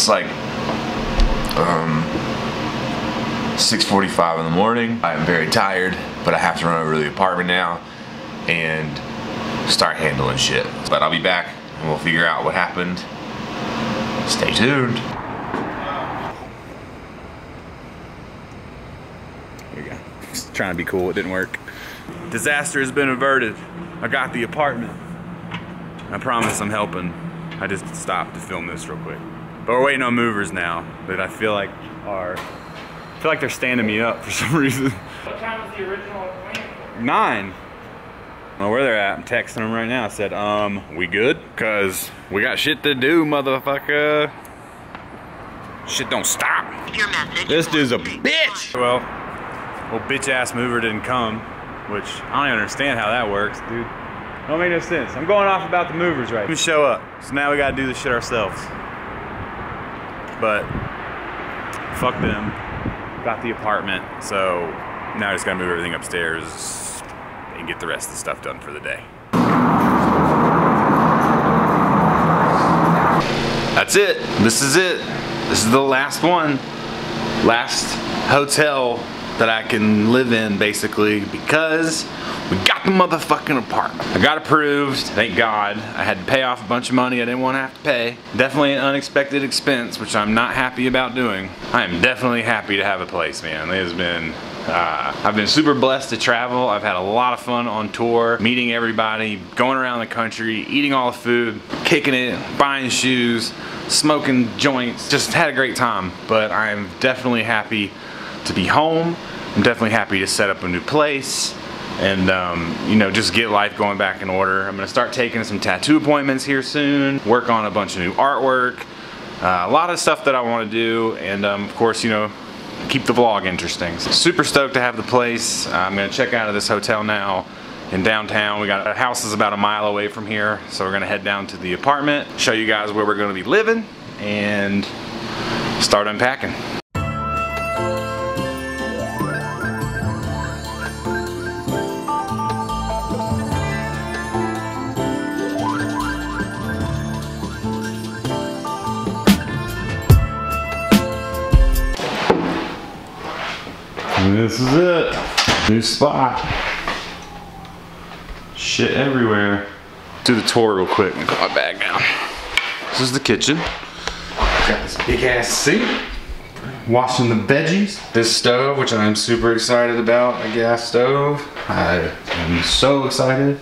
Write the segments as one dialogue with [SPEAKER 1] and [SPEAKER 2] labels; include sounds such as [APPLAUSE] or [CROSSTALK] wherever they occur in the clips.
[SPEAKER 1] It's like um, 6.45 in the morning. I'm very tired, but I have to run over to the apartment now and start handling shit. But I'll be back and we'll figure out what happened. Stay tuned.
[SPEAKER 2] Here you go. Just trying to be cool, it didn't work. Disaster has been averted. I got the apartment. I promise I'm helping. I just stopped to film this real quick. But we're waiting on movers now that I feel like are, I feel like they're standing me up for [LAUGHS] some reason.
[SPEAKER 3] What time was the original appointment?
[SPEAKER 2] Nine. I don't know where they're at. I'm texting them right now. I said, um, we good? Cause we got shit to do, motherfucker. Shit don't stop. This dude's a bitch. Well, old bitch ass mover didn't come, which I don't even understand how that works, dude. Don't make no sense. I'm going off about the movers right. Didn't show up, so now we gotta do this shit ourselves. But fuck them. Got the apartment, so now I just gotta move everything upstairs and get the rest of the stuff done for the day. That's it. This is it. This is the last one. Last hotel that I can live in basically because we got the motherfucking apartment. I got approved, thank God. I had to pay off a bunch of money I didn't want to have to pay. Definitely an unexpected expense, which I'm not happy about doing. I am definitely happy to have a place, man. It has been uh, I've been super blessed to travel. I've had a lot of fun on tour, meeting everybody, going around the country, eating all the food, kicking it, buying shoes, smoking joints. Just had a great time. But I'm definitely happy to be home. I'm definitely happy to set up a new place and um, you know just get life going back in order. I'm gonna start taking some tattoo appointments here soon, work on a bunch of new artwork, uh, a lot of stuff that I want to do, and um, of course you know keep the vlog interesting. So super stoked to have the place. I'm gonna check out of this hotel now in downtown. We got a house is about a mile away from here, so we're gonna head down to the apartment, show you guys where we're gonna be living, and start unpacking. And this is it. New spot. Shit everywhere. Do the tour real quick and put my bag down. This is the kitchen. Got this big ass sink. Washing the veggies. This stove, which I'm super excited about, a gas stove. I am so excited.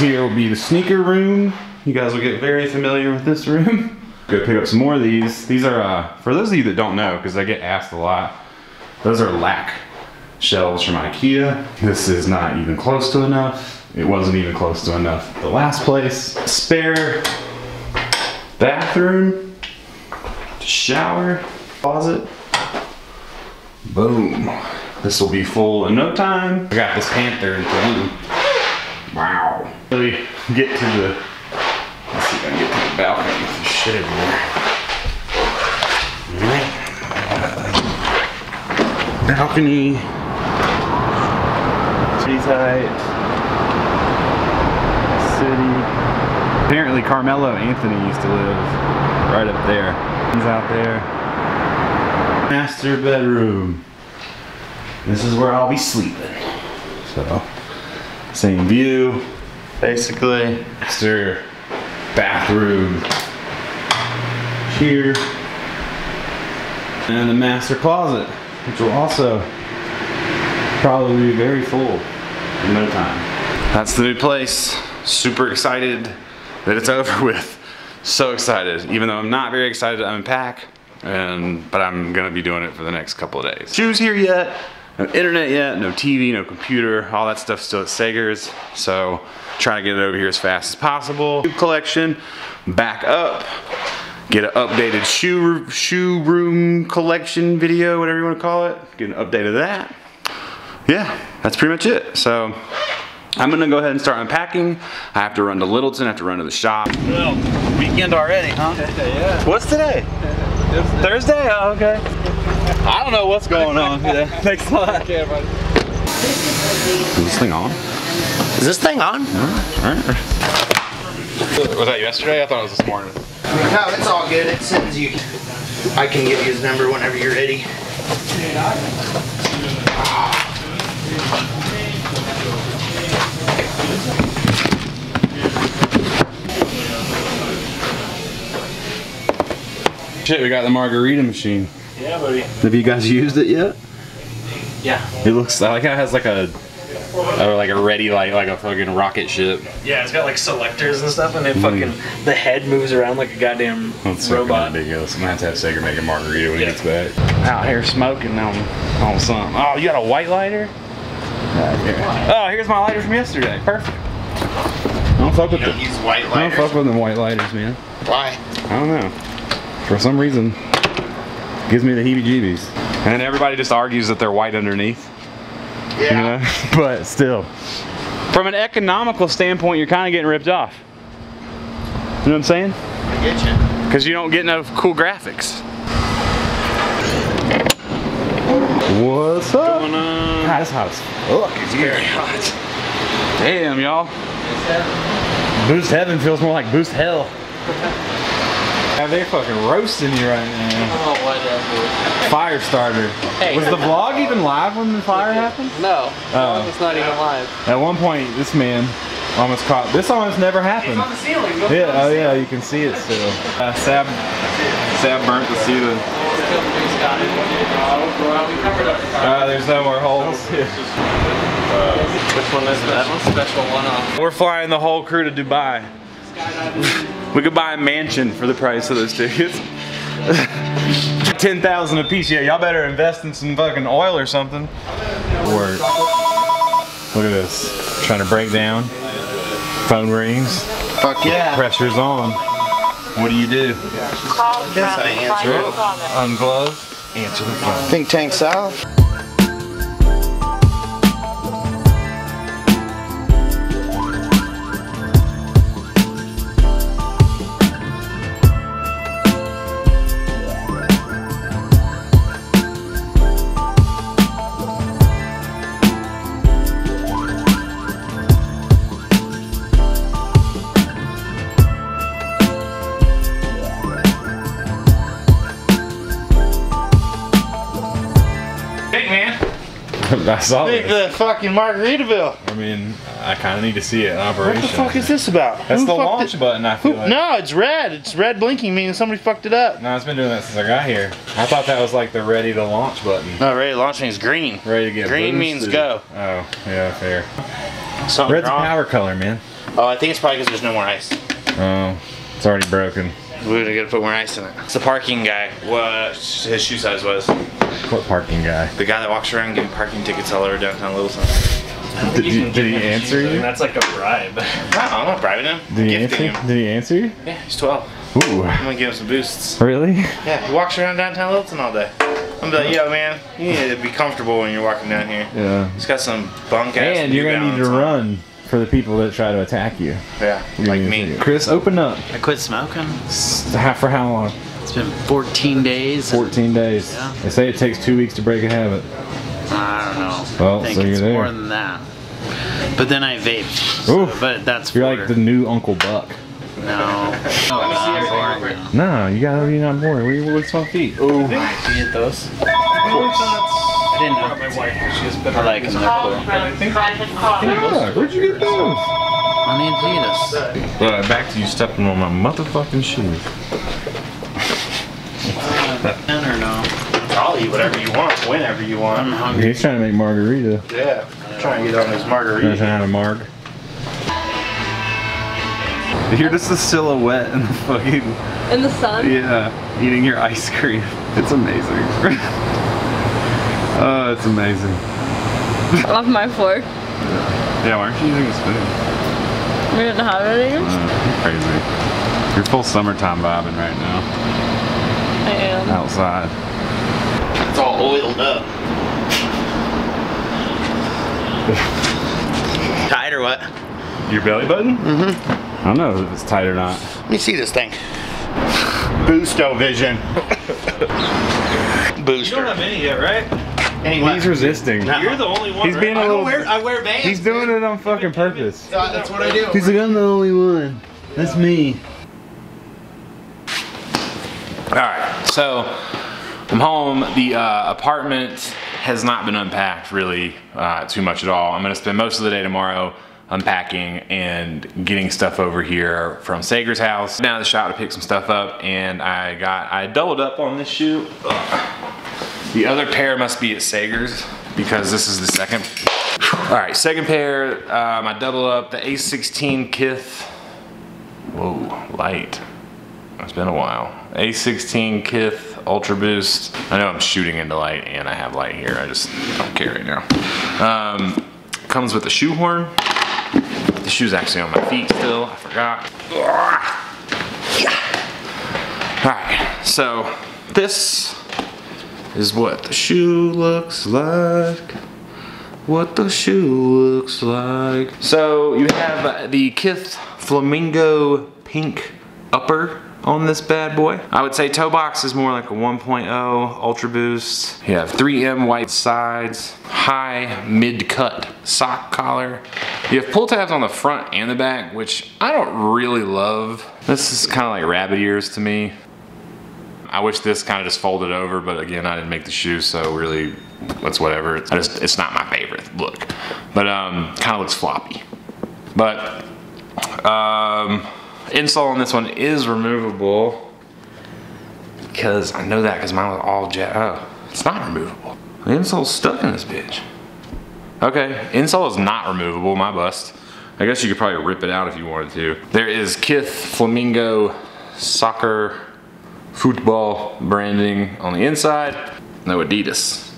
[SPEAKER 2] Here will be the sneaker room. You guys will get very familiar with this room. Go pick up some more of these. These are, uh, for those of you that don't know, because I get asked a lot, those are Lack shelves from Ikea. This is not even close to enough. It wasn't even close to enough. The last place, spare bathroom, shower, closet. Boom. This will be full in no time. I got this panther in blue. Wow. Really get to the, let's see if I can get to the balcony shit everywhere. Balcony. Pretty tight. City. Apparently Carmelo Anthony used to live right up there. He's out there. Master bedroom. This is where I'll be sleeping. So, same view, basically. Master bathroom here. And the master closet, which will also probably be very full in no time. That's the new place. Super excited that it's [LAUGHS] over with. So excited, even though I'm not very excited to unpack, and but I'm gonna be doing it for the next couple of days. Shoes here yet, no internet yet, no TV, no computer, all that stuff still at Sager's. So trying to get it over here as fast as possible. Shoe collection, back up, get an updated shoe shoe room collection video, whatever you want to call it. Get an update of that. Yeah, that's pretty much it. So I'm gonna go ahead and start unpacking. I have to run to Littleton, I have to run to the shop. Well, weekend already, huh? [LAUGHS]
[SPEAKER 3] yeah.
[SPEAKER 2] What's today? [LAUGHS] Thursday? Oh, okay. I don't know what's going on. [LAUGHS] Yeah. Thanks a lot.
[SPEAKER 3] Okay, buddy.
[SPEAKER 2] Is this thing on?
[SPEAKER 4] Is this thing on?
[SPEAKER 2] Alright. Was that yesterday? I thought it was this morning.
[SPEAKER 4] No, it's all good. It sends you. I can give you his number whenever you're ready.
[SPEAKER 2] Shit, we got the margarita machine.
[SPEAKER 3] Yeah, buddy.
[SPEAKER 2] Have you guys used it yet?
[SPEAKER 3] Yeah.
[SPEAKER 2] It looks I like it has like a or like a ready like like a fucking rocket ship.
[SPEAKER 3] Yeah, it's got like selectors and stuff, and it hmm. fucking the head moves around like a goddamn
[SPEAKER 2] That's fucking
[SPEAKER 3] robot.
[SPEAKER 2] ridiculous. I'm gonna have to have Sager make a margarita when
[SPEAKER 3] Yeah.
[SPEAKER 2] he gets back. Out here smoking on on something. Oh, you got a white lighter? Oh, here's my lighter from yesterday. Perfect. I don't fuck with
[SPEAKER 4] You don't
[SPEAKER 2] the,
[SPEAKER 4] use white
[SPEAKER 2] I don't fuck with them white lighters, man.
[SPEAKER 4] Why?
[SPEAKER 2] I don't know. For some reason, gives me the heebie-jeebies. And then everybody just argues that they're white underneath. You
[SPEAKER 4] Yeah.
[SPEAKER 2] know? [LAUGHS] but still. From an economical standpoint, you're kind of getting ripped off. You know what I'm saying?
[SPEAKER 4] I get you.
[SPEAKER 2] Because you don't get no cool graphics. What's up?
[SPEAKER 3] Going on.
[SPEAKER 2] God, this house. Look, it's very hot. Damn, y'all. Boost Heaven feels more like Boost Hell. [LAUGHS] Yeah, they're fucking roasting you right now.
[SPEAKER 5] Oh, what is
[SPEAKER 2] Fire starter.
[SPEAKER 5] Hey.
[SPEAKER 2] Was the vlog even live when the fire happened?
[SPEAKER 5] No,
[SPEAKER 2] Oh.
[SPEAKER 5] it's not even live.
[SPEAKER 2] At one point, this man almost caught. This almost never happened.
[SPEAKER 3] on the ceiling. Go
[SPEAKER 2] Yeah, oh yeah, you can see it still. Uh, Sab, Sab burnt the ceiling. Uh, there's no more holes.
[SPEAKER 5] Which one is that? One special one off.
[SPEAKER 2] We're flying the whole crew to Dubai. We could buy a mansion for the price of those tickets. [LAUGHS] Ten thousand a piece. Yeah, y'all better invest in some fucking oil or something. Work. Look at this. Trying to break down. Phone rings.
[SPEAKER 4] Fuck yeah.
[SPEAKER 2] Pressure's on. What do you do?
[SPEAKER 4] Guess I answer it.
[SPEAKER 2] Unglove. Answer the phone.
[SPEAKER 4] Think Tank South.
[SPEAKER 2] I saw
[SPEAKER 4] the fucking Margaritaville.
[SPEAKER 2] I mean, I kind of need to see it in operation.
[SPEAKER 4] What the fuck is this about?
[SPEAKER 2] That's
[SPEAKER 4] Who
[SPEAKER 2] the launch
[SPEAKER 4] it?
[SPEAKER 2] button. I
[SPEAKER 4] Who-
[SPEAKER 2] feel like.
[SPEAKER 4] No, it's red. It's red blinking, meaning somebody fucked it up.
[SPEAKER 2] No, it's been doing that since I got here. I thought that was like the ready to launch button.
[SPEAKER 4] No, ready to launch means green.
[SPEAKER 2] Ready to get
[SPEAKER 4] Green means go.
[SPEAKER 2] Oh, yeah, fair.
[SPEAKER 4] Something
[SPEAKER 2] Red's a
[SPEAKER 4] wrong.
[SPEAKER 2] power color, man.
[SPEAKER 4] Oh, I think it's probably because there's no more ice.
[SPEAKER 2] Oh, it's already broken.
[SPEAKER 4] We're gonna gotta put more ice in it. It's the parking guy. What his shoe size was.
[SPEAKER 2] What parking guy?
[SPEAKER 4] The guy that walks around giving parking tickets all over downtown Littleton.
[SPEAKER 2] Did, you, did he answer
[SPEAKER 3] And
[SPEAKER 2] you?
[SPEAKER 3] that's like a bribe.
[SPEAKER 4] No, I'm not bribing him.
[SPEAKER 2] Did he answer?
[SPEAKER 4] him.
[SPEAKER 2] Did he answer you?
[SPEAKER 4] Yeah, he's 12.
[SPEAKER 2] Ooh,
[SPEAKER 4] I'm gonna give him some boosts.
[SPEAKER 2] really?
[SPEAKER 4] Yeah, he walks around downtown Littleton all day. I'm like, yo, man, you need to be comfortable when you're walking down here.
[SPEAKER 2] Yeah.
[SPEAKER 4] He's got some bunk ass.
[SPEAKER 2] And you're gonna need to
[SPEAKER 4] Balance on.
[SPEAKER 2] run for the people that try to attack you.
[SPEAKER 4] Yeah, like me.
[SPEAKER 2] Chris, open up.
[SPEAKER 6] I quit smoking.
[SPEAKER 2] S- how- For how long?
[SPEAKER 6] It's been 14 days.
[SPEAKER 2] 14 days.
[SPEAKER 6] Yeah.
[SPEAKER 2] They say it takes two weeks to break a habit.
[SPEAKER 6] I don't know.
[SPEAKER 2] Well,
[SPEAKER 6] I think
[SPEAKER 2] so you're
[SPEAKER 6] it's
[SPEAKER 2] there.
[SPEAKER 6] more than that. But then I vape. So,
[SPEAKER 2] Oof.
[SPEAKER 6] but that's
[SPEAKER 2] You're
[SPEAKER 6] for,
[SPEAKER 2] like the new Uncle Buck.
[SPEAKER 6] no. [LAUGHS] Oh, I'm boring.
[SPEAKER 2] No, you gotta be not boring. What do you what's my feet? Oh,
[SPEAKER 6] You get those? I didn't know.
[SPEAKER 3] My wife, she has better.
[SPEAKER 6] I like them. They're cool.
[SPEAKER 2] yeah, where'd you get those?
[SPEAKER 6] On Adidas.
[SPEAKER 2] Well, back to you stepping on my motherfucking shoes.
[SPEAKER 6] Ten or no?
[SPEAKER 4] I'll eat whatever you want, whenever you
[SPEAKER 6] I'm
[SPEAKER 4] want.
[SPEAKER 6] hungry.
[SPEAKER 2] He's trying to make margarita.
[SPEAKER 4] Yeah, I'm trying to get on this
[SPEAKER 2] Trying
[SPEAKER 4] margarita.
[SPEAKER 2] to have a marg. You're just a silhouette in the fucking
[SPEAKER 7] In the sun?
[SPEAKER 2] yeah, eating your ice cream. It's amazing. [LAUGHS] oh, it's amazing.
[SPEAKER 7] I love my fork.
[SPEAKER 2] Yeah, why aren't you using a spoon?
[SPEAKER 7] We didn't have any. anymore.
[SPEAKER 2] Uh, you're crazy. You're full summertime vibing right now
[SPEAKER 7] I am.
[SPEAKER 2] outside.
[SPEAKER 4] It's all oiled up. [LAUGHS] Tight or what?
[SPEAKER 2] Your belly button? Mm-hmm. I don't know if it's tight or not.
[SPEAKER 4] Let me see this thing. Boosto Vision. [LAUGHS] Booster.
[SPEAKER 3] You don't have any yet, right?
[SPEAKER 4] Anyway,
[SPEAKER 2] He's resisting.
[SPEAKER 3] You're the only one.
[SPEAKER 2] He's being a
[SPEAKER 4] I
[SPEAKER 2] little.
[SPEAKER 4] don't wear. I wear Vans.
[SPEAKER 2] He's doing it on fucking purpose.
[SPEAKER 4] That's what I do.
[SPEAKER 2] He's like, I'm the only one. That's me. All right, so I'm home. The uh, apartment has not been unpacked really uh, too much at all. I'm gonna spend most of the day tomorrow unpacking and getting stuff over here from Sager's house. Down to the shop to pick some stuff up and I got, I doubled up on this shoe. Ugh. The other pair must be at Sager's because this is the second. All right, second pair, um, I double up the ACE 16 Kith. Whoa, light. It's been a while. ACE 16 Kith Ultra Boost. I know I'm shooting into light and I have light here. I just don't care right now. Um, comes with a shoehorn. The shoe's actually on my feet still. I forgot. All right, so this is what the shoe looks like. What the shoe looks like. So you have the Kith Flamingo Pink upper on this bad boy. I would say toe box is more like a 1.0 Ultra Boost. You have 3M white sides, high mid-cut sock collar. You have pull tabs on the front and the back, which I don't really love. This is kind of like rabbit ears to me. I wish this kind of just folded over, but again, I didn't make the shoe, so really, it's whatever. I just, it's not my favorite look, but um, kind of looks floppy. But um, insole on this one is removable because I know that because mine was all jet. Oh, it's not removable. The insole's stuck in this bitch. Okay, insole is not removable, my bust. I guess you could probably rip it out if you wanted to. There is Kith Flamingo Soccer Football branding on the inside. No Adidas.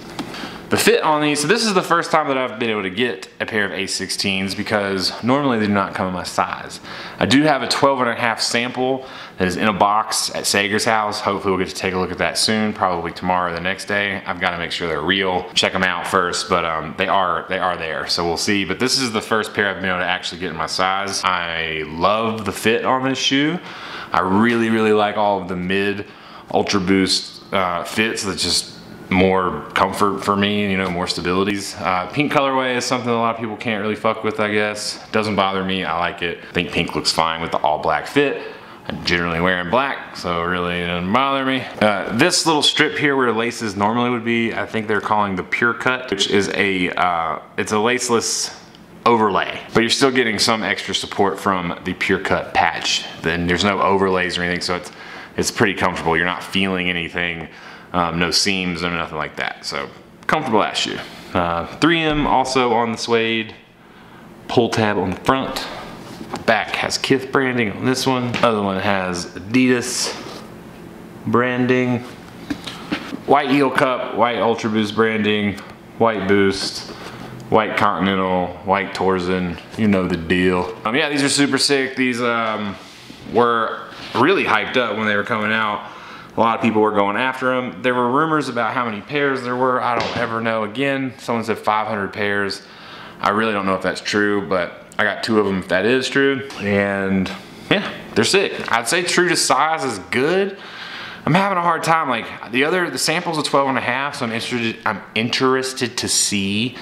[SPEAKER 2] The fit on these, so this is the first time that I've been able to get a pair of ACE 16s because normally they do not come in my size. I do have a 12 and a half sample that is in a box at Sager's house. Hopefully we'll get to take a look at that soon, probably tomorrow or the next day. I've got to make sure they're real, check them out first, but um, they are they are there, so we'll see. But this is the first pair I've been able to actually get in my size. I love the fit on this shoe. I really, really like all of the mid Ultra Boost uh, fits that's just more comfort for me, you know, more stabilities. Uh, pink colorway is something a lot of people can't really fuck with, I guess. Doesn't bother me, I like it. I think pink looks fine with the all black fit. I'm generally wearing black, so it really doesn't bother me. Uh, this little strip here where laces normally would be, I think they're calling the Pure Cut, which is a, uh, it's a laceless overlay, but you're still getting some extra support from the Pure Cut patch. Then there's no overlays or anything, so it's, it's pretty comfortable. You're not feeling anything um, no seams or nothing like that. So comfortable ass shoe. Uh, 3M also on the suede. Pull tab on the front. Back has Kith branding on this one. Other one has Adidas branding. White heel cup, white Ultra Boost branding, white boost, white Continental, white Torsion, you know the deal. Um, yeah, these are super sick. These um, were really hyped up when they were coming out. A lot of people were going after them. There were rumors about how many pairs there were. I don't ever know. Again, someone said 500 pairs. I really don't know if that's true, but I got two of them if that is true. And yeah, they're sick. I'd say true to size is good. I'm having a hard time. Like the other, the sample's a 12 and a half, so I'm interested, I'm interested to see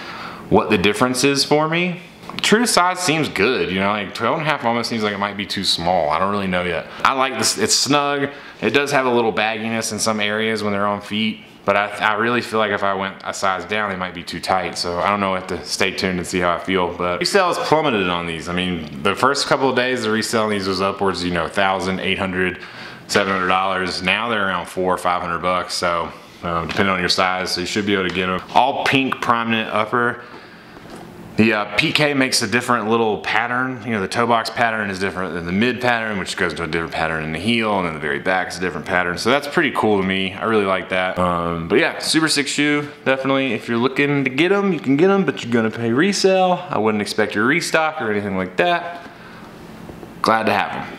[SPEAKER 2] what the difference is for me. True size seems good, you know, like 12 and a half almost seems like it might be too small. I don't really know yet. I like this, it's snug. It does have a little bagginess in some areas when they're on feet, but I, I really feel like if I went a size down, they might be too tight. So I don't know, I have to stay tuned and see how I feel, but resale has plummeted on these. I mean, the first couple of days, the resale on these was upwards, you know, 1,000, 800, $700. Now they're around four or 500 bucks. So um, depending on your size, so you should be able to get them. All pink prominent upper. The uh, PK makes a different little pattern. You know, the toe box pattern is different than the mid pattern, which goes to a different pattern in the heel, and then the very back is a different pattern. So that's pretty cool to me. I really like that. Um, but yeah, super 6 shoe. Definitely, if you're looking to get them, you can get them, but you're gonna pay resale. I wouldn't expect your restock or anything like that. Glad to have them.